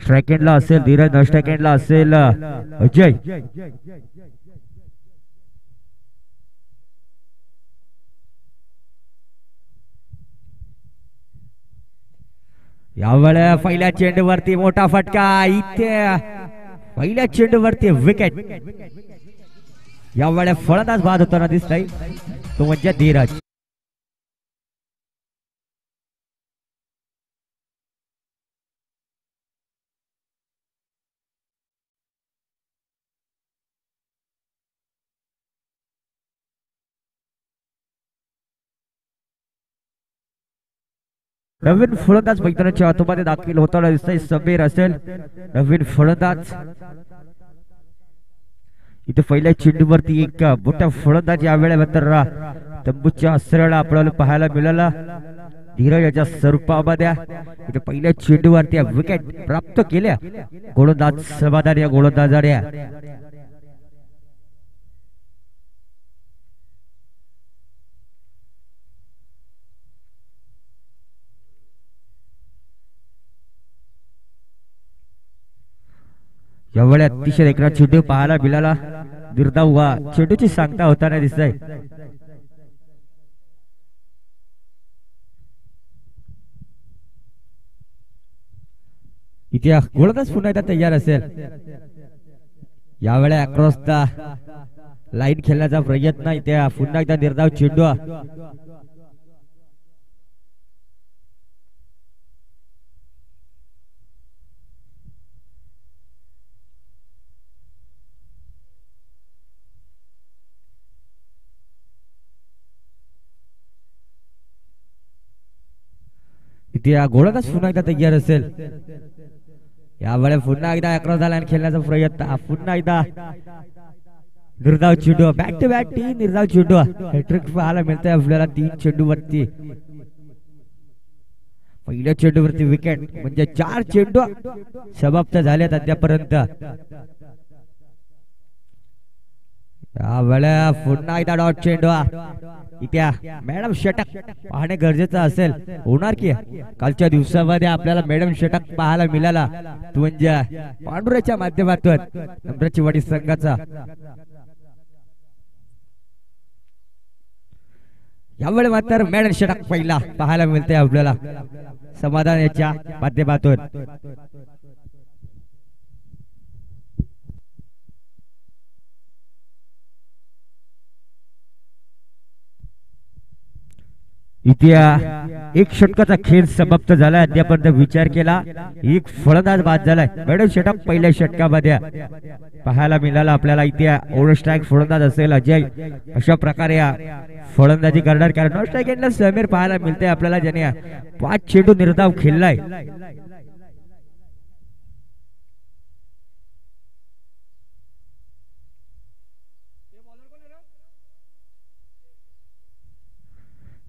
स्ट्रायकेंडला असेल धीरज नॉस्ट्रायकेंडला असेल अजय यावेळेला पहिल्या चेंडूवरती मोठा फटका इथे. पहिल्या चेंडूवरती विकेट यावेळेला फळंदाज बाद होताना दिसतोय. तो म्हणजे धीरज. नवीन फलंदाज मैदानाच्या आतमध्ये दाखल होताना दिसतंय. समीर असेल. नवीन फलंदाज इथे पहिल्या चेंडूवरती एक मोठा फलंदाज या वेळेनंतर तंबूच्या आश्रयाला आपल्याला पाहायला मिळाला. धीरज याच्या स्वरूपामध्ये इथे पहिल्या चेंडूवरती विकेट प्राप्त केल्या. गोलंदाज समाधान या गोलंदाजाने. यावेळी अतिशय देखणा चेंडू पाहायला मिळाला. दुर्दाव वा चेंडूची सांगता होताना दिसतंय. इथे गोलंदाज पुन्हा एकदा तयार असेल. यावेळी अक्रॉस द लाईन खेळण्याचा प्रयत्न इथे पुन्हा एकदा निर्धाव चेंडू त्या या पुन्हा एकदा तयार असेल? यावेळे पुन्हा एकदा अक्रॉस झाला खेळण्याचा प्रयत्न. पुन्हा एकदा. निर्धाव चेंडू. बॅट टू बॅट टी निर्धाव चेंडू. हॅट्रिक पाहायला मिळतंय आपल्याला तीन चेंडूवरती. पहिल्या चेंडूवरती विकेट म्हणजे चार चेंडू समाप्त झालेत अद्यापर्यंत यावेळे पुन्हा एकदा डॉट चेंडू. इत्या मॅडम षटक पाहणे गरजेचं असेल. होणार की? कालच्या दिवसामध्ये आपल्याला मॅडम षटक पाहायला मिळाला. तू म्हणजे पांडुऱ्याच्या माध्यमातून नम्रचीवाडी संघाचा. यावेळी मात्र मॅडम षटक पहिला पाहायला मिळते आपल्याला. समाधानाच्या माध्यमातून. इथे एक षटकाचा खेळ समाप्त झालाय अद्यापर्यंत विचार केला एक फलंदाज बाद झालाय. मॅडम षटक पहिल्या षटकामध्ये. पाहायला मिळाला आपल्याला इथे ओव्हर स्ट्राईक फलंदाज असेल अजय. अशा प्रकारे फलंदाजी करणार कारण नो स्ट्राईक समीर पाहायला मिळते आपल्याला ज्याने पाच चेंडू निर्धाव खेळलाय.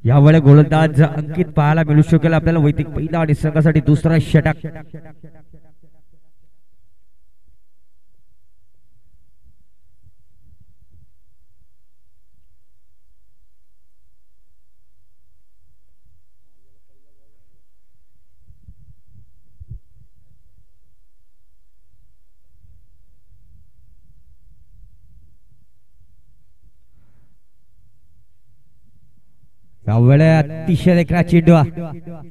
यावेळी गोलंदाज अंकित पाहायला मिळू शकेल. आपल्याला वैदिक पहिला आणि संघासाठी दुसरा षटक. यावेळे अतिशय देखणा चेंडू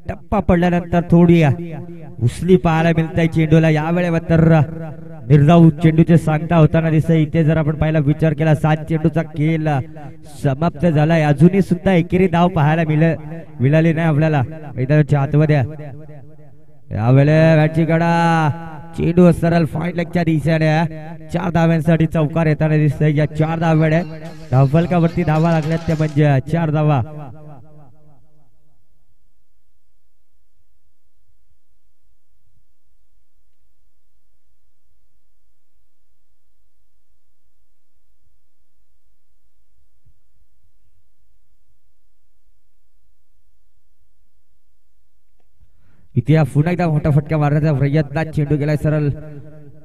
टप्पा पडल्यानंतर थोडी उसली पाहायला मिळत चेंडूला. यावेळे मात्र निर्धाऊ चेंडूचे सांगता होताना दिसत इथे जर आपण पाहिला विचार केला सात चेंडूचा खेळ समाप्त झालाय. अजूनही सुद्धा एकेरी धाव पाहायला मिळ मिळाली नाही आपल्याला. मैदानाच्या आतमध्ये. यावेळे बॅटची गडा. चेंडू सरळ फाईन लेगच्या दिशेने चार धाव्यांसाठी चौकार येताना दिसतंय. या चार धाव्याने धावफलकावरती धावा लागल्यात. त्या म्हणजे चार धावा. इथे पुन्हा एकदा मोठा फटका मारण्याचा प्रयत्न चेंडू गेलाय सरळ.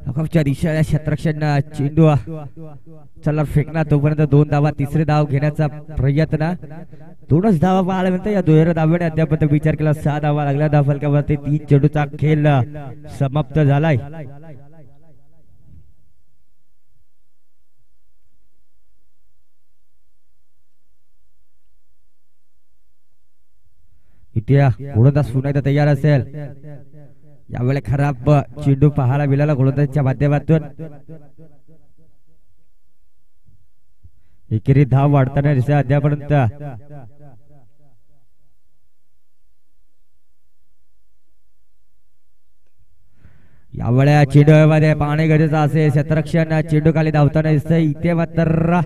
लॉकअपच्या दिशेला क्षेत्रक्षण चेंडू. चला फेकणार तोपर्यंत दोन धावा तिसरे धाव घेण्याचा प्रयत्न. दोनच धावा पाहायला मिळतं या दुहेर धाव्याने अद्याप विचार केला. सहा धावा लागल्या. धाव फलकावरती तीन चेंडूचा खेळ समाप्त झालाय. इथे गोलंदाज पुन्हा तयार असेल. यावेळी खराब चेंडू पाहायला मिळाला गोलंदाजच्या माध्यमातून. एकेरी धाव वाढताना दिसत अद्यापर्यंत यावेळी चेंडूमध्ये पाणी गरजेचं असेल. क्षेत्ररक्षण चेंडू खाली धावताना दिसत इथे मात्र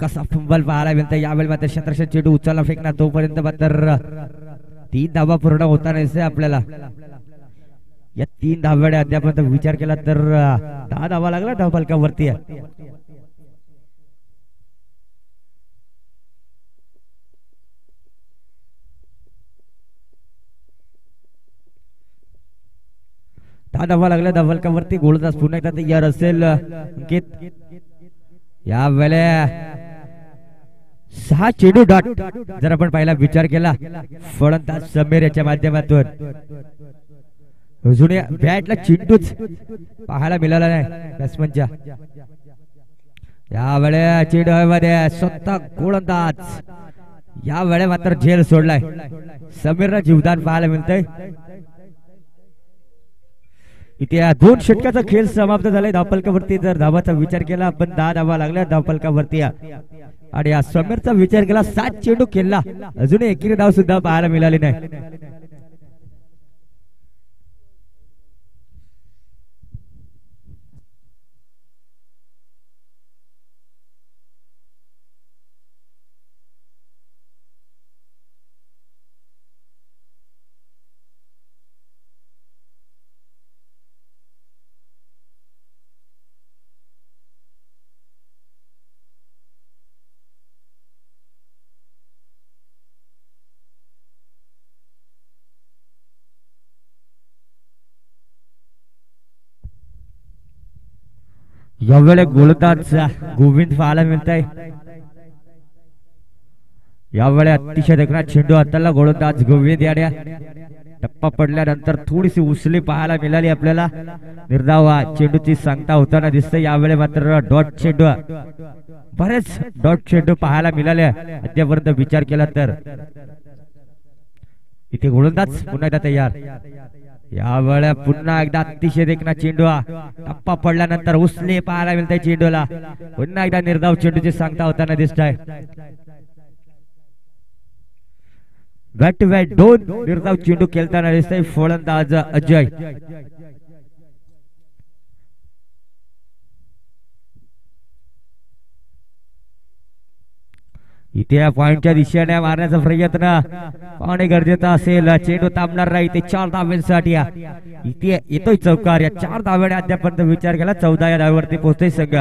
कसा फुंबल पाहायला मिळतं. यावेळी मात्र क्षेत्रक्षण चेंडू उचलला फेकणार तोपर्यंत मात्र तीन धावा पूर्ण होता नाही आपल्याला. या तीन धाव्याने अद्यापर्यंत विचार केला तर दहा धावा लागला धाव फलकावरती दहा धावा लागल्या. धाव फलकावरती गोलंदाज पुन्हा एकदा तयार असेल. अंकित या वेळे सहा चेडू डॉट. जर आपण पहिला विचार केला फलंदाज समीर याच्या माध्यमातून. अजून बॅटला चिंटूच पाहायला मिळाला नाही बॅट्समनच्या या वेळे चेंडू स्वतः गोलंदाज. या वेळे मात्र झेल सोडलाय. समीरला जीवदान पाहायला मिळतंय. इथे या दोन षटकाचा खेळ समाप्त झालाय. धावपलकावरती जर धावाचा विचार केला पण दहा धावा लागल्या धावपलकावरती. आणि या समीरचा विचार केला सात चेंडू खेळला. अजून एकीने धाव सुद्धा पाहायला मिळाली नाही. एवढे गोलंदाज गोविंद पाहायला मिळत आहे अतिशय देखना चेंडू हाताला गोलंदाज गोविंद याड्या. टप्पा पडल्यानंतर थोडीशी उसली पाहायला मिळाली आपल्याला. निर्धावा चेंडूची सांगता होताना दिसते यावेळी मात्र डॉट चेंडू. बरेच डॉट चेंडू पाहायला मिळाले. अद्यापर्यंत विचार केला तर. इथे गोलंदाज पुन्हा तयार. यावेळे पुन्हा एकदा अतिशय देखना चेंडू टप्पा पडल्यानंतर उसले पाहायला मिळतंय चेंडूला. पुन्हा एकदा निर्धाव चेंडूची सांगता होताना दिसत आहे बॅट दोन निर्धाव चेंडू खेळताना दिसतंय. फलंदाज अजय. इथे या पॉईंटच्या दिशेने मारण्याचा प्रयत्न. पाहणे गरजेचं असेल चेंडू थांबणार नाही ते चार धाव्यांसाठी. इथे येतोय चौकार या चार धाव्याने अद्यापर्यंत विचार केला चौदा या धाव्यावरती पोहोचतोय संघ.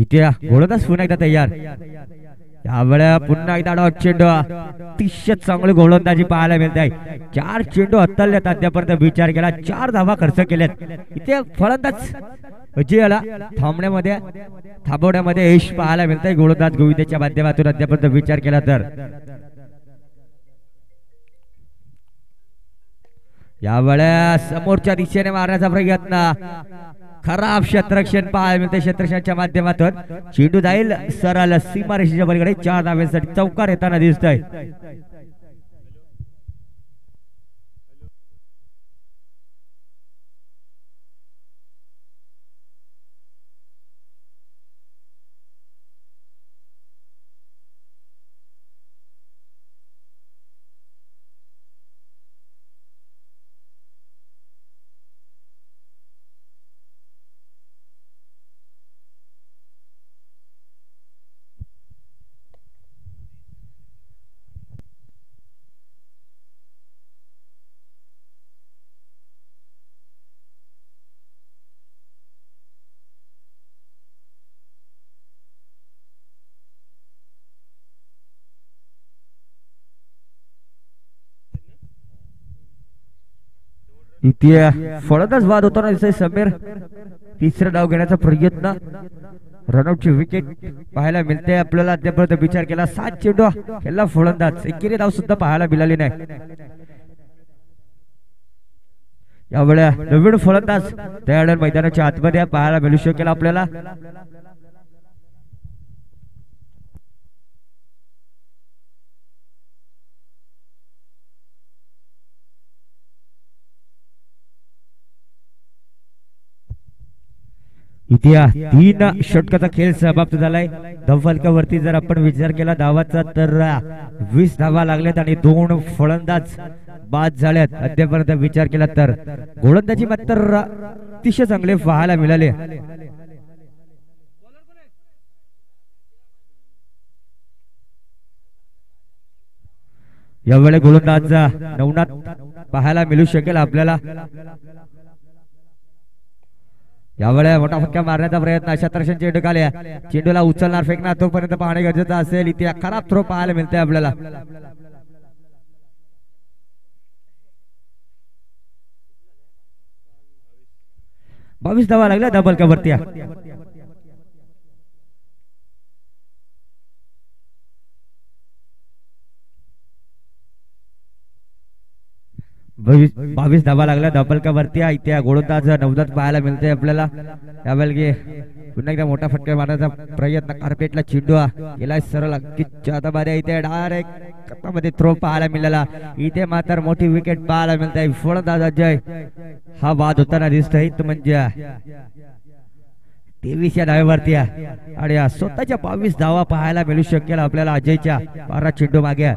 इथे गोलंदाज पुन्हा एकदा तयार यावेळे पुन्हा एकदा डॉट चेंडू अतिशय चांगली गोलंदाजी पाहायला मिळत आहे चार चेंडू हत्तल्यात अद्यापर्यंत विचार केला चार धावा खर्च केल्यात इथे फलंदाज अजयला थांबण्यामध्ये थांबवण्यामध्ये यश पाहायला मिळत आहे गोलंदाज गोविंदाच्या माध्यमातून अद्यापर्यंत विचार केला तर यावेळ्या समोरच्या दिशेने मारण्याचा प्रयत्न खराब क्षेत्रक्षण पाहायला मिळते क्षेत्रक्षणाच्या माध्यमातून चेंडू जाईल. सरळ सीमारेषेच्या पलीकडे चार धाव्यांसाठी चौकार येताना दिसतोय. इथे फळतच वाद होताना दिसतोय समीर. तिसरा डाव घेण्याचा प्रयत्न. रनआउटची विकेट पाहायला मिळते आपल्याला अद्यापर्यंत विचार केला. सात चेंडू याला फलंदाज. एकेरी धाव सुद्धा पाहायला मिळाली नाही. यावेळेला नवीन फलंदाज त्या मैदानाच्या आतमध्ये पाहायला मिळू शकेल आपल्याला. इतिहास तीन षटकाचा खेळ समाप्त झालाय. धवफलकावरती जर आपण विचार केला धावाचा तर वीस धावा लागल्यात आणि दोन फलंदाज बाद झाल्यात. अद्यापर्यंत विचार केला तर गोलंदाजी मात्र अतिशय चांगले पाहायला मिळाले. यावेळी गोलंदाज नवनाथ पाहायला मिळू शकेल आपल्याला. यावेळेला मोठा फटका मारण्याचा प्रयत्न अशा तर्शन चेंडू आल्या चेंडूला उचलणार फेकणार तोपर्यंत पाहणे गरजेचं असेल. इथे खराब थ्रो पाहायला मिळते आपल्याला. बावीस धावा लागल्या डबल कवरती बावीस धावा लागला धपलकावरती आहे. वरती इथे गोलंदाज नवदात पाहायला मिळते आपल्याला. त्यावेळेला पुन्हा एकदा मोठा फटका मारण्याचा प्रयत्न. कार्पेटला चिंडू गेला सरळ. मध्ये इथे. डायरेक्टमध्ये थ्रो पाहायला मिळाला. इथे मात्र मोठी विकेट पाहायला मिळते फलंदाज अजय. हा बाद होताना दिसतोय. म्हणजे तेवीस या धावेवरती आणि स्वतःच्या बावीस धावा पाहायला मिळू शकेल आपल्याला अजयच्या बारा चेंडू मागे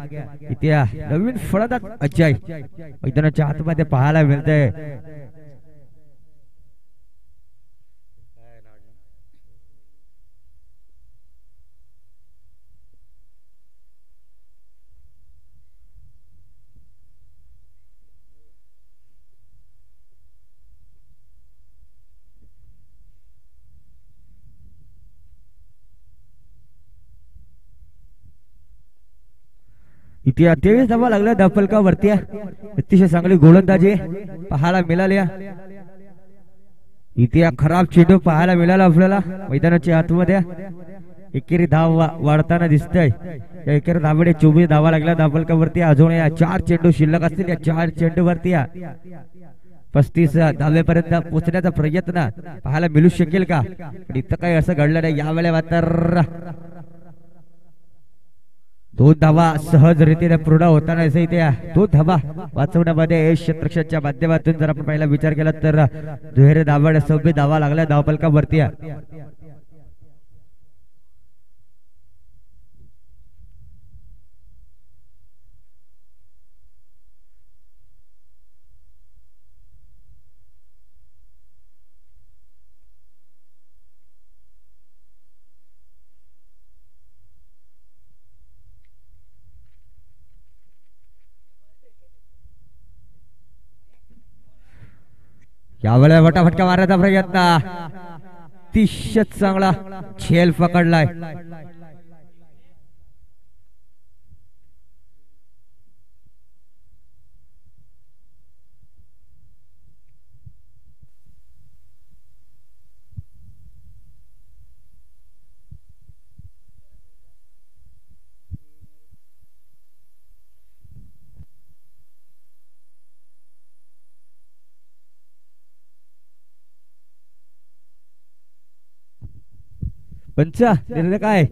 इथे नवीन फळदात अजय. मैदानाच्या आतमध्ये पाहायला मिळतंय. किती तेवीस धावा लागल्या धापलका वरती अतिशय चांगली गोलंदाजी पाहायला मिळाल्या इथे खराब चेंडू पाहायला मिळाला आपल्याला मैदानाच्या आतमध्ये. एकेरी धाव वाढताना दिसतंय. या एकेरी धावडे चोवीस धावा लागल्या धापलका वरती अजून या चार चेंडू शिल्लक असतील या चार चेंडू वरती पस्तीस दहावेपर्यंत पोहोचण्याचा प्रयत्न पाहायला मिळू शकेल का? इथं काही असं घडलं नाही. यावेळेला मात्र तो धावा सहज रीतीने पूर्ण होताना इथे. तो धावा वाचवण्यामध्ये यश क्षेत्रक्षाच्या माध्यमातून जर आपण पहिला विचार केला तर दुहेरी धावा सव्वीस धावा लागल्या. धावपलकावरती. यावेळेला मोठा मारायचा मारण्याचा प्रयत्न. अतिशय चांगला छेल पकडलाय. पंच निर्णय काय?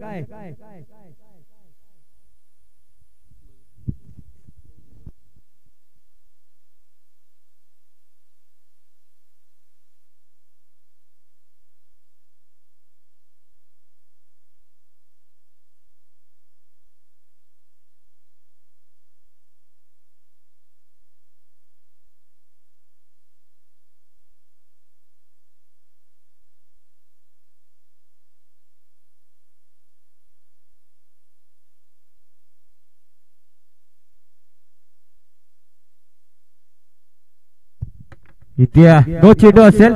इथे नो चेंडू असेल.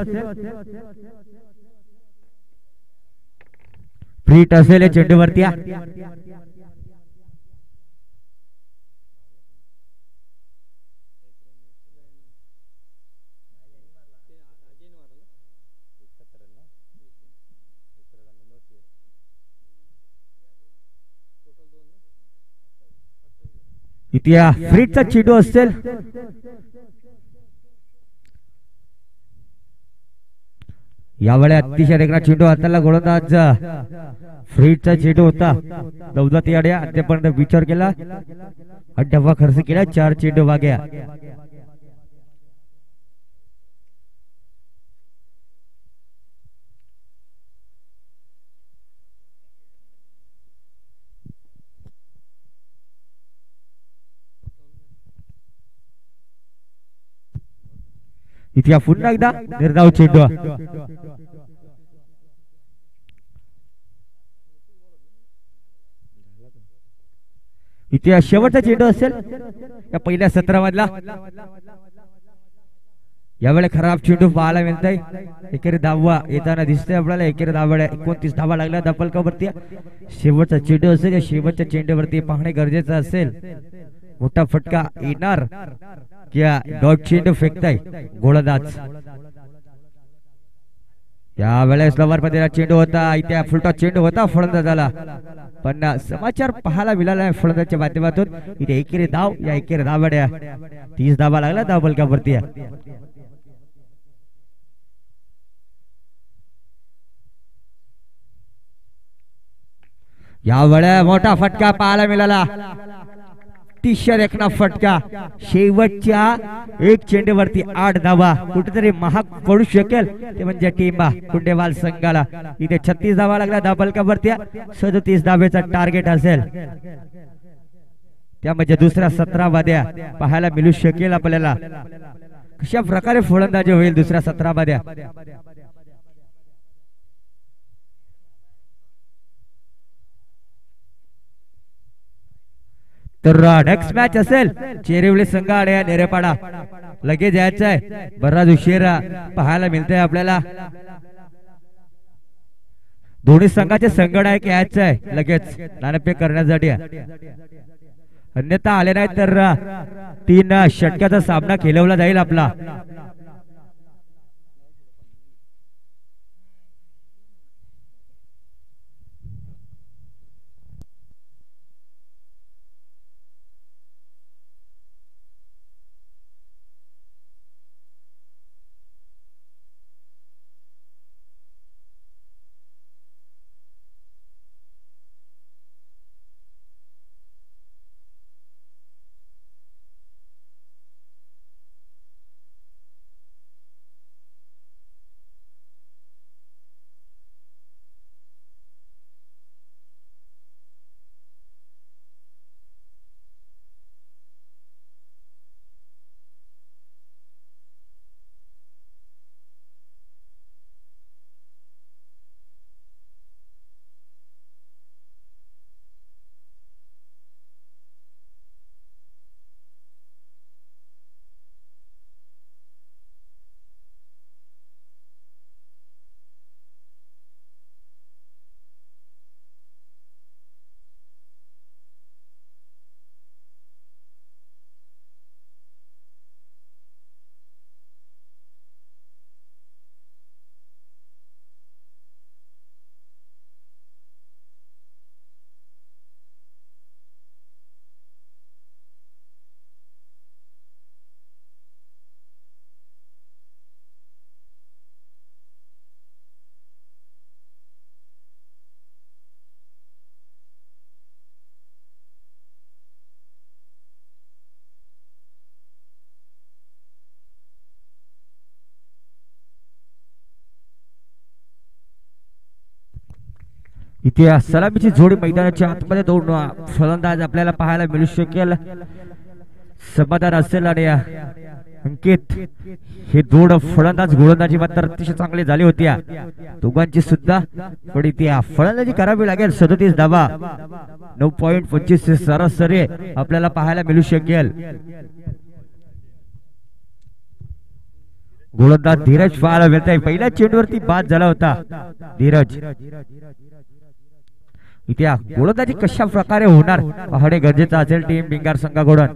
फ्रीट असेल या चेंडूवरती इथे फ्रीटचा चेंडू असेल. यावेळी अतिशय देखना चेंडू हाताला गोलंदाज फ्रीडचा चेंडू होता. नवदात याड्या अद्यापर्यंत विचार केला. आणि डब्बा खर्च केला. चार चेंडू वाग्या. इतक्या पुन्हा एकदा निर्धाव चेंडू. इथे शेवटचा चेंडू असेल या पहिल्या सत्रामधला. यावेळे खराब चेंडू पाहायला मिळतंय. एकेरी धावा येताना दिसतोय आपल्याला. एकेरी धावा एकोणतीस धावा लागला दपलकावरती शेवटचा चेंडू असेल या शेवटच्या चेंडूवरती पाहणे गरजेचं असेल. मोठा फटका येणार किंवा डॉट चेंडू फेकताय गोलंदाज. या वेळेस लवर चेंडू होता इथे फुलटा चेंडू होता फलंदाजाला. पण समाचार पाहायला मिळाला फलंदाजच्या माध्यमातून. इथे एकेरी धाव या एकेरी धावड्या. तीस धावा लागला धाव बलकावरती या वड्या मोठा फटका पाहायला मिळाला. अतिशय रेखना फटका शेवटच्या एक चेंडूवरती आठ धावा. कुठेतरी महाग पडू शकेल. ते म्हणजे टिंबा कुंडेवाल संघाला. इथे छत्तीस धावा लागला धाबलकावरती सदतीस धावेचा टार्गेट असेल. त्यामध्ये म्हणजे दुसऱ्या सतरा वाद्या पाहायला मिळू शकेल आपल्याला. कशा प्रकारे फलंदाजी होईल दुसऱ्या सतरा वाद्या तर नेक्स्ट मॅच असेल. चेरिवली संघ आणि नेरेपाडा. लगेच यायचं आहे बराच उशिरा पाहायला मिळतंय आपल्याला. दोन्ही संघाचे संगणक यायचं आहे लगेच नाणेफेक करण्यासाठी. अन्यथा आले नाही तर तीन षटकाचा सामना खेळवला जाईल आपला. इथे सलामीची जोडी मैदानाच्या आतमध्ये दोन फलंदाज आपल्याला पाहायला मिळू शकेल. समाधान असेल आणि अंकित हे दोन फलंदाज गोलंदाजी मात्र अतिशय चांगली झाली होती दोघांची सुद्धा. पण इथे फलंदाजी करावी लागेल. सदतीस धावा. नऊ पॉईंट पंचवीस सरासरी आपल्याला पाहायला मिळू शकेल. गोलंदाज धीरज पाहायला मिळत आहे पहिल्या चेंडूवरती बाद झाला होता. धीरज. इथे गोलंदाजी कशा प्रकारे होणार? पाहणे गरजेचं असेल टीम बिंगार संघाकडून.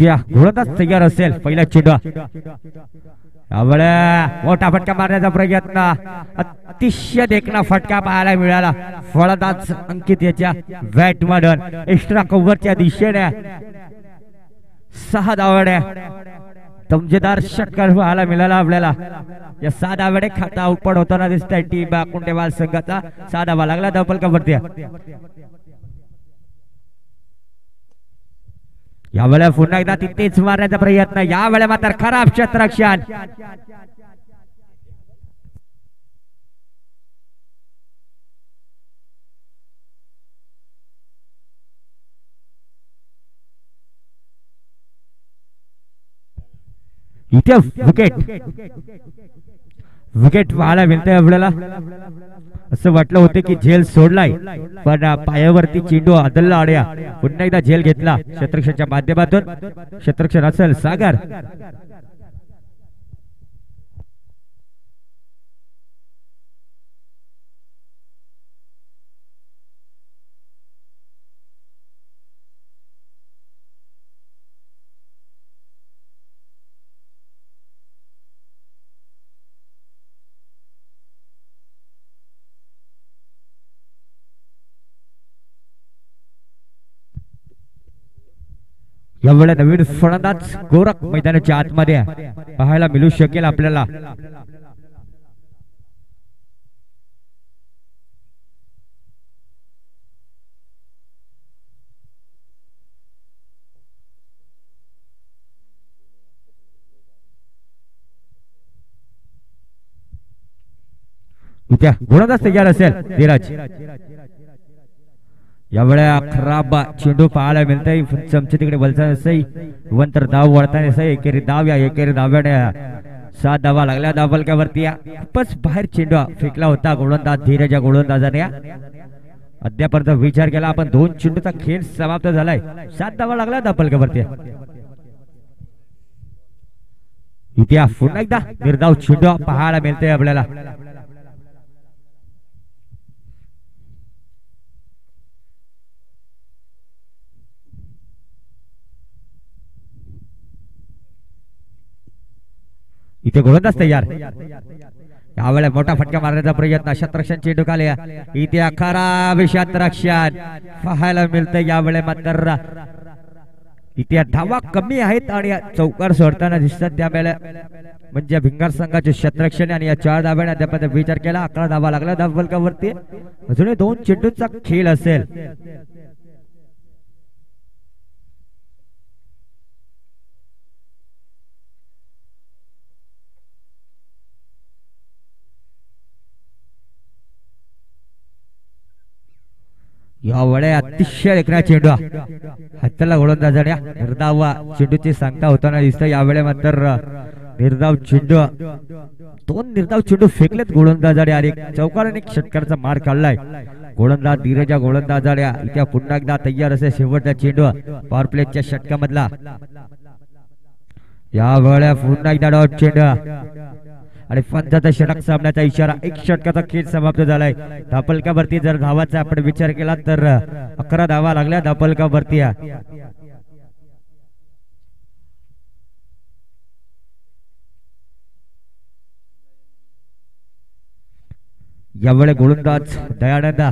इथे गुळतच तयार असेल पहिला चेंडू. यावेळेला मोठा फटका मारण्याचा प्रयत्न. अतिशय देखना फटका पाहायला मिळाला. फळदाच अंकित याच्या बॅट मधून. एक्स्ट्रा कव्हरच्या दिशेने. सहा धावड्या दमजेदार षटकार पाहायला मिळाला आपल्याला. या सहा धावडे खाता आउटपड होताना दिसत आहे टीम कुंटेवाल संघाचा सहा धावा लागला डबल कव्हरती यावेळेला पुन्हा एकदा तिथेच मारण्याचा प्रयत्न. यावेळेला मात्र खराब क्षेत्ररक्षण इथे विकेट. विकेट पाहायला मिळतंय आपल्याला. असं वाटलं होतं की झेल सोडलाय. पण पायावरती चेंडू आदलला आड्या. पुन्हा एकदा झेल घेतला शत्रक्षच्या माध्यमातून. शत्रक्षण असेल सागर. यावेळेला नवीन फलंदाज गोरख मैदानाच्या आतमध्ये पाहायला मिळू शकेल आपल्याला. उद्या तयार असेल. धीराज. एवढ्या खराब चेंडू पाहायला मिळतंय. चमचे तिकडे बोलताना सई तर धाव वळताना सई एकेरी धाव या एकेरी धाव्याने सात धावा लागल्या धावलक्यावरती खूपच बाहेर चेंडू फेकला होता गोलंदाज धीरज या. गोलंदाजाने अद्यापर्यंत विचार केला आपण दोन चेंडूचा खेळ समाप्त झालाय. सात धावा लागला धापलक्यावरती इथे पुन्हा एकदा निर्धाव चेंडू पाहायला मिळतोय आपल्याला. इथे गोलंदाज तयार. यावेळे मोठा फटका मारण्याचा प्रयत्न. शत्रक्षण चेंडू आले इथे खराब शतरक्षण पाहायला मिळतं यावेळे मात्र. इथे धावा कमी आहेत आणि चौकार सोडताना दिसतात त्यावेळेला म्हणजे भिंगार संघाचे शत्रक्षण आणि या चार धाव्याने त्यामध्ये विचार केला. अकरा धावा लागला धावलकावरती अजूनही दोन चेंडूंचा खेळ असेल. यावेळे अतिशय एकरा चेंडू हाताला गोलंदाजाने निर्धाव चेंडूची सांगता होताना दिसतं. यावेळे मात्र निर्धाव चेंडू दोन निर्धाव चेंडू फेकलेत गोलंदाजाने आणि चौकार आणि षटकाराचा मार काढलाय. गोलंदाज धीरजा गोलंदाजाड्या इथे पुन्हा एकदा तयार असे शेवटचा चेंडू पॉवर प्लेच्या षटकामधला. या वेळेला पुन्हा एकदा डॉट चेंडू आणि पंचाचा षटक सामन्याचा इशारा एक षटकाचा खेळ समाप्त झालाय. धापलकावरती जर धावाचा आपण विचार केला तर अकरा धावा लागल्या धापलकावरती. यावेळे गोलंदाज दयानंदा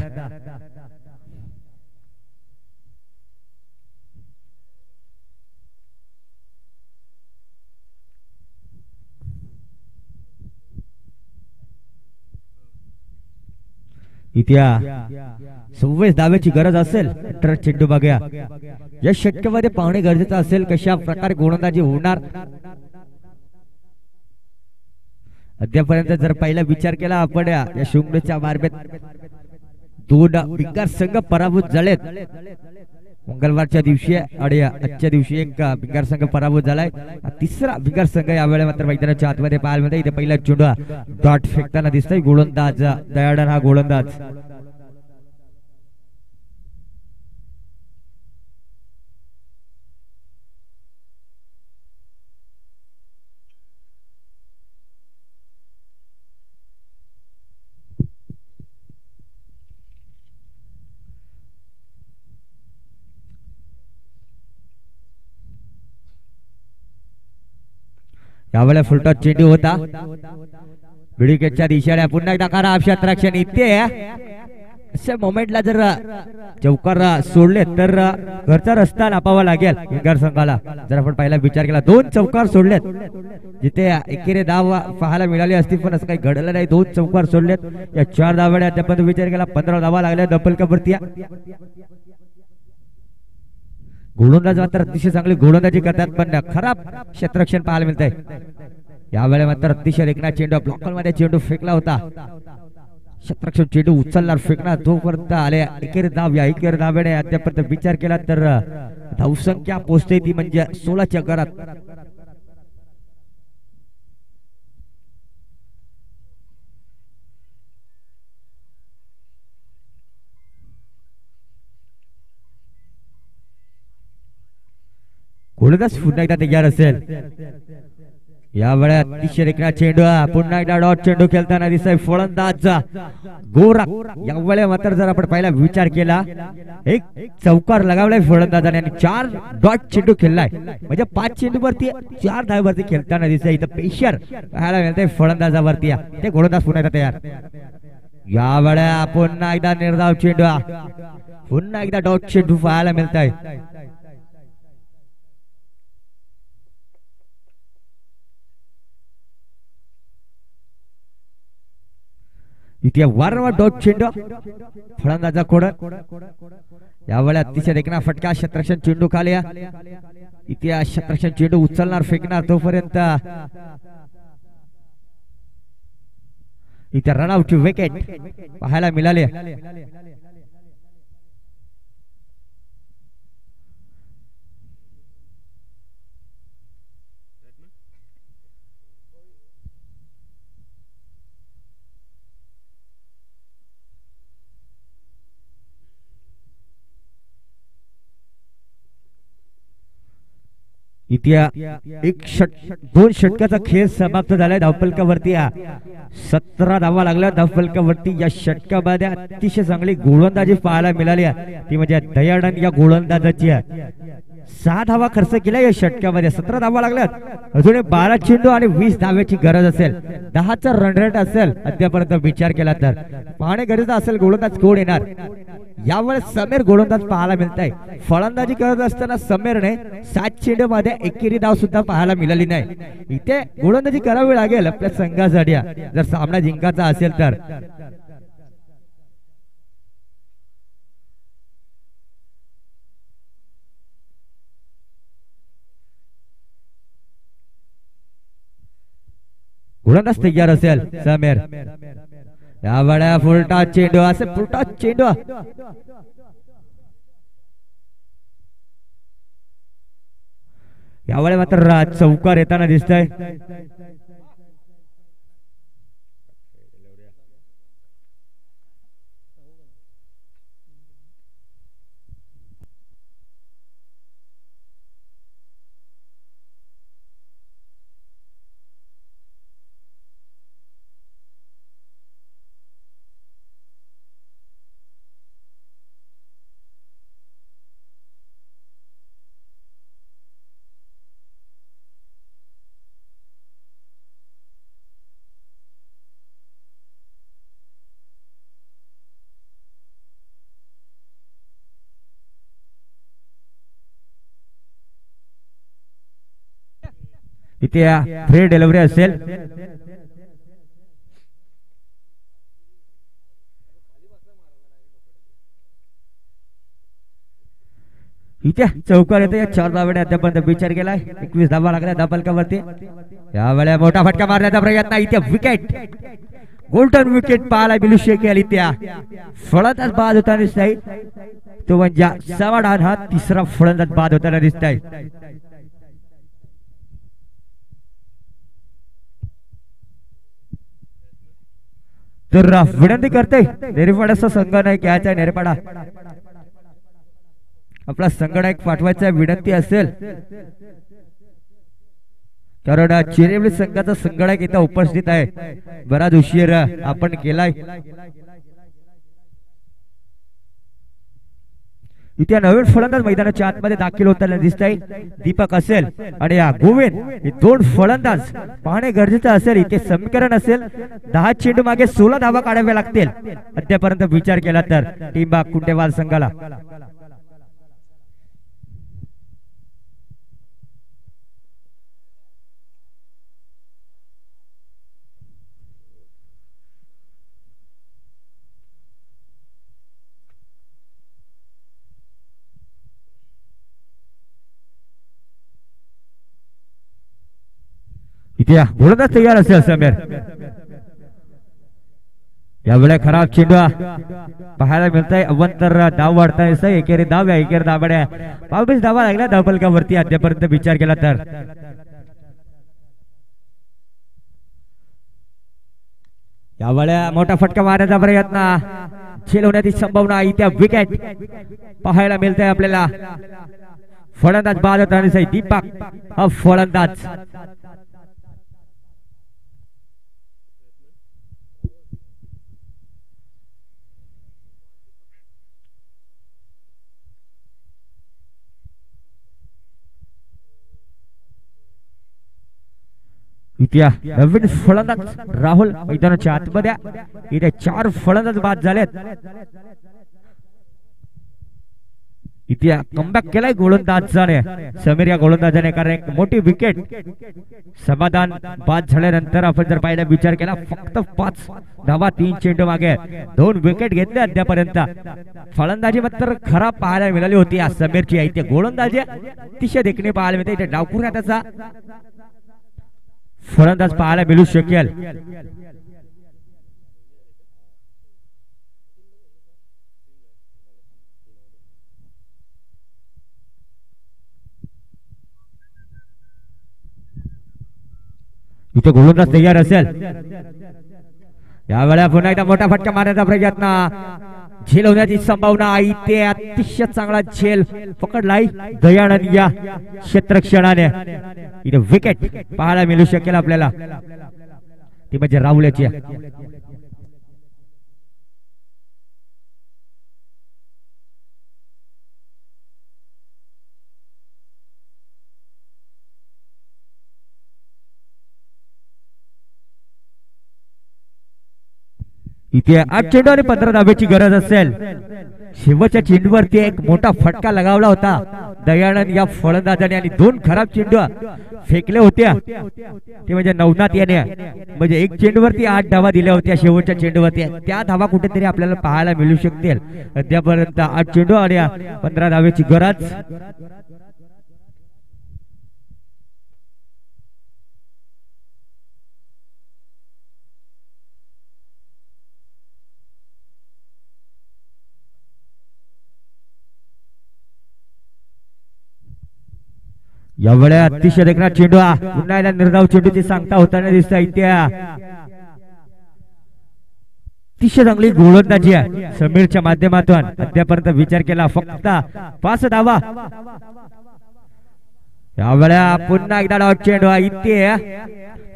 इथे सव्वीस धाव्याची गरज असेल तर चेंडू बघ्या. या षटकामध्ये पाहणे गरजेचं असेल कशा प्रकारे गोलंदाजी होणार? अद्यापर्यंत जर पहिला विचार केला आपण या शिवण्याच्या मार्फत दोन संघ पराभूत झालेत. मंगळवारच्या दिवशी अडे आजच्या दिवशी एक बिंगार संघ पराभूत झालाय. तिसरा बिंगार संघ यावेळेला मात्र मैदानाच्या आतमध्ये पाहायला मिळते इथे पहिला चेंडू डॉट फेकताना दिसतोय. गोलंदाज दयाडन हा गोलंदाज. यावेळेला फुलटॉस चेंडू होता. बिडीकेटच्या इशाऱ्या पुन्हा एकदा करा क्षेत्राक्षण इथे अशा मोमेंटला जर चौकार सोडले तर घरचा रस्ता नापावा लागेल विंगर संघाला. जर आपण पहिला विचार केला दोन चौकार सोडलेत. जिथे एकेरे धाव पाहायला मिळाली असती पण असं काही घडलं नाही. दोन चौकार सोडलेत. या चार धावड्या त्यापर्यंत विचार केला पंधरा धावा लागल्या डबल कपरती गोलंदाज मात्र अतिशय चांगली गोलंदाजी करतात पण खराब क्षेत्ररक्षण पाहायला मिळत आहे यावेळी मात्र अतिशय रेखना चेंडू ब्लॉकलमध्ये चेंडू फेकला होता. क्षेत्रक्षण चेंडू उचलणार फेकणार तोपर्यंत आले एकेरी धाव या एकेरी धावेने अद्यापर्यंत विचार केला तर धावसंख्या पोचते ती म्हणजे सोळाच्या घरात. गोलंदाज पुन्हा एकदा तयार असेल. या वेळात अतिशय रेखना चेंडू पुन्हा एकदा डॉट चेंडू खेळताना दिसाय फलंदाज गोरा. या वेळे मात्र जर आपण पहिला विचार केला एक चौकार लगावलाय फलंदाजाने आणि चार डॉट चेंडू खेळलाय. म्हणजे पाच चेंडू वरती चार धावेवरती खेळताना दिसाय इथं पेशर पाहायला मिळतंय फलंदाजावरती. ते गोलंदाज पुन्हा एकदा तयार या वेळा पुन्हा एकदा निर्धाव चेंडू पुन्हा एकदा डॉट चेंडू पाहायला मिळत आहे इथे वारंवार डॉट चेंडू। फलंदाजा कोड यावेळी अतिशय देखना फटका शत्रक्षण चेंडू खाल्या इथे शत्रक्षण चेंडू उचलणार फेकणार तोपर्यंत। इथे रनआउट विकेट पाहायला मिळाले इथे एक षट दोन षटकाचा खेळ समाप्त झालाय. धावपलकावरती सतरा धावा लागल्या. धावफलकावरती या षटकामध्ये अतिशय चांगली गोलंदाजी पाहायला मिळाली ती म्हणजे दयाडन या गोलंदाजाची सहा धावा खर्च केला या षटकामध्ये. सतरा धावा लागल्यात. अजून बारा चेंडू आणि वीस धाव्याची गरज असेल. दहाचा रनरेट असेल. अद्यापर्यंत विचार केला तर. पाहणे गरज असेल गोलंदाज कोण येणार? यावेळेस समीर गोलंदाज पाहायला मिळत आहे फलंदाजी करत असताना समीरने सात चेंडू मध्ये एकेरी धाव सुद्धा पाहायला मिळाली नाही. इथे गोलंदाजी करावी लागेल आपल्या संघासाठी जर सामना जिंकायचा असेल तर. गोलंदाज तयार असेल समीर. या बड्या फुलटा चेंडू असे फुलटा चेंडू यावेळे मात्र चौकार येताना दिसतंय. इथे फ्री डिलिव्हरी असेल. इथे चौकार येते चार धावड्या अद्यापर्यंत विचार केलाय. एकवीस धावा लागल्या धापलकावरती. यावेळेला मोठा फटका मारण्याचा प्रयत्न. इथे विकेट गोल्डन विकेट पाहायला मिळू शकेल इथे फळंदाज बाद होताना दिसत आहे तो म्हणजे सवा डान हा तिसरा फळंदाज बाद होताना दिसत आहे तर विनंती करते नेरपाडाचा संघ नाही घ्यायचा नेरपाडा आपला संगणक पाठवायचा विनंती असेल. कारण चिरेवली संघाचा संगणक इथं उपस्थित आहे. बराच उशीर आपण केलाय. इथे नवीन फलंदाज मैदानाच्या आतमध्ये दाखल होताना दिसत आहे दीपक असेल आणि या गोविंद हे दोन फलंदाज पाहणे गरजेचं असेल. इथे समीकरण असेल. दहा चेंडू मागे सोळा धावा काढाव्या लागतील. अद्यापर्यंत विचार केला तर टिंबा कुंडेवाल संघाला. इथे या, गोलंदाज तयार असेल समीर. यावेळेला खराब चेंडू पाहायला मिळतंय अवंतर धाव वाढताय एकेरी धाव या एकेरी धाबड्या बावीस धावा लागल्या धावपलकावरती अद्यापर्यंत विचार केला तर. यावेळेला मोठा फटका मारण्याचा प्रयत्न. झेल होण्याची संभावना इथे विकेट पाहायला मिळतंय आपल्याला. फलंदाज बाद होता दीपक. हा फलंदाज. इथे नवीन फलंदाज राहुल मैदानाच्या आतमध्ये. इथे चार फलंदाज बाद झालेत. इथे कमबॅक केलाय गोलंदाजाने. समीर या गोलंदाजाने कारण एक मोठी विकेट समाधान बाद झाल्यानंतर आपण जर पाहिला विचार केला फक्त पाच धावा तीन चेंडू मागे. दोन विकेट घेतले अद्यापर्यंत. फलंदाजी मात्र खराब पाहायला मिळाली होती. या समीरची इथे गोलंदाजी अतिशय देखणे पाहायला मिळते. इथे डावकुऱ्या त्याचा फलंदाज पाहायला मिळू शकेल. इथे गोलंदाज तयार असेल. यावेळेला पुन्हा एकदा मोठा फटका मारण्याचा प्रयत्न. झेल होण्याची संभावना ते अतिशय चांगला झेल. पकडलाय दयानंद या क्षेत्रक्षणाने. इथे विकेट पाहायला मिळू शकेल आपल्याला. ती म्हणजे राहुल्याची इथे आठ चेंडू आणि पंधरा धाब्याची गरज असेल. शेवटच्या चेंडूवरती एक मोठा फटका लगावला होता. दयानंद या फलंदाजाने आणि दोन खराब चेंडू फेकले होत्या. ते म्हणजे नवनाथ याने. म्हणजे एक चेंडूवरती आठ धावा दिल्या होत्या शेवटच्या चेंडूवरती. त्या धावा कुठेतरी आपल्याला पाहायला मिळू शकतील. अद्यापर्यंत आठ चेंडू आणि पंधरा धाव्याची गरज एवढ्या अतिशय देखना चेंडू हा. पुन्हा एकदा निर्धाव चेंडूची सांगता होताना दिसत इथे अतिशय चांगली गोलंदाजी आहे. समीरच्या माध्यमातून अद्यापर्यंत विचार केला फक्त पाच धावा. यावेळा पुन्हा एकदा डाव चेंडू इथे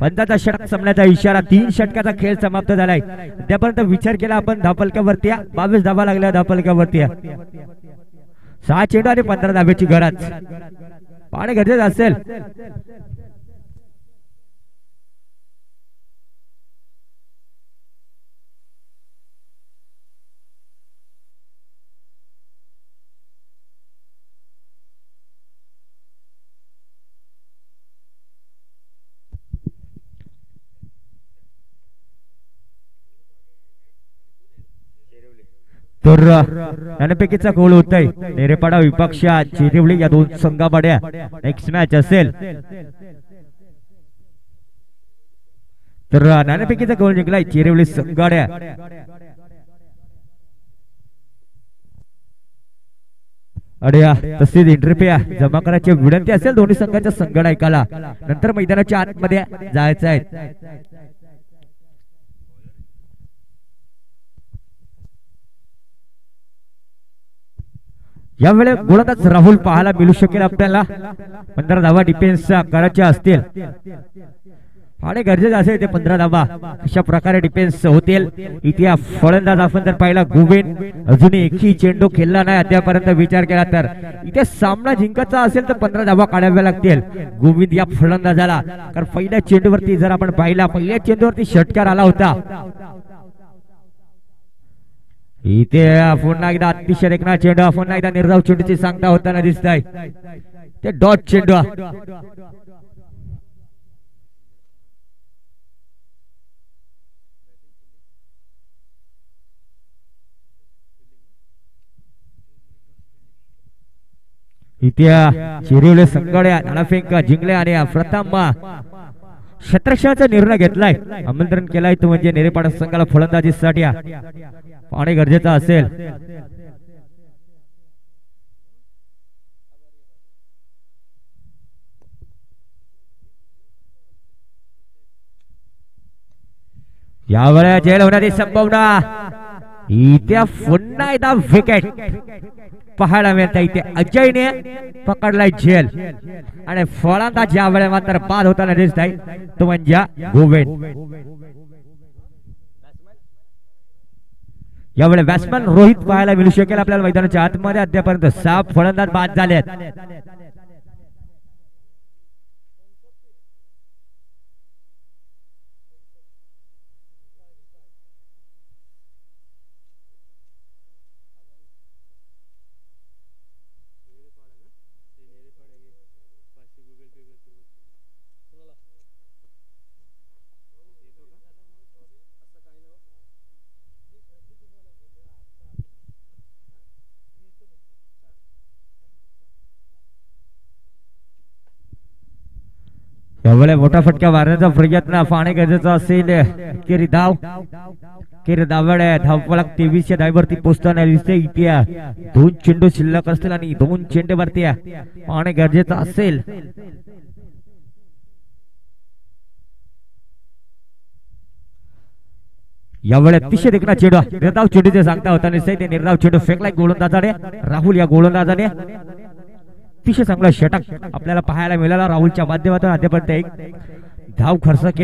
पंचाचा षटक संपण्याचा इशारा तीन षटकाचा खेळ समाप्त झालाय. त्यापर्यंत विचार केला आपण धापलक्यावरती बावीस धावा लागल्या धापलक्यावरती सहा चेंडू आणि पंधरा धाब्याची गरज. पाणी गरजेचं असेल. तर गोल होत आहे नेरेपाडा विपक्ष चिरिवली या दोन संघामध्ये नेक्स्ट मॅच असेल तर नाणेपेकीचा गोल जिंकलाय चिरिवली संघाड्या अड्या तसेच इंटरप्या जमा करायची विनंती असेल दोन्ही संघाच्या संघ ऐकायला नंतर मैदानाच्या आतमध्ये जायचं आहे यावेळेस गोलंदाज राहुल पाहायला मिळू शकेल आपल्याला. पंधरा धावा डिफेन्स करायच्या असतील. आणि गरजेचं असेल ते पंधरा धावा. अशा प्रकारे डिफेन्स होतील. इथे फलंदाज आपण जर पाहिला गोविंद अजूनही एकही चेंडू खेळला नाही अद्यापर्यंत विचार केला तर. इथे सामना जिंकायचा असेल तर पंधरा धावा काढाव्या लागतील. गोविंद या फलंदाजाला. कारण पहिल्या चेंडूवरती जर आपण पाहिला पहिल्या चेंडूवरती षटकार आला होता. इथे पुन्हा एकदा अतिशय रेखना चेंडू पुन्हा एकदा निर्धाव चेंडूची सांगता होताना दिसत आहे ते डॉट चेंडू. इथे चिरवले संगड्या नाणाफेंका जिंकल्या आणि प्रथम क्षेत्रक्षणाचा निर्णय घेतलाय. आमंत्रण केलाय तो म्हणजे नेरेपाडा संघाला फलंदाजीसाठी पाणी गरजेचं असेल. यावेळेला जेल होण्याची संभावना इथे पुन्हा एकदा विकेट पाहायला मिळत इथे अजयने पकडलाय झेल आणि फळांदा ज्या वेळेला मात्र बाद होताना दिसत आहे तो म्हणजे गोविंद यावेळी बॅट्समॅन रोहित पाहायला मिळू शकेल आपल्याला मैदानाच्या आतमध्ये. अद्यापर्यंत सहा फलंदाज बाद झाले आहेत छोटा फटका मारण्याचा प्रयत्न पाणी गरजेचा असेल केरी धाव केरी धावड्या धावफलक तेवीसच्या धाववरती पोहोचताना दिसते इथे दोन चेंडू शिल्लक असतील आणि दोन चेंडे वरती पाणी गरजेचं असेल यावेळे अतिशय देखना चेंडू निर्धाव चेंडूचे सांगता होता निश्चय निर्धाव चेंडू फेकलाय गोलंदाजाने राहुल या गोलंदाजाने अतिशय चांगला षटक आपल्याला पाहायला मिळाला. राहुलच्या माध्यमातून आतापर्यंत एक धाव खर्च केले.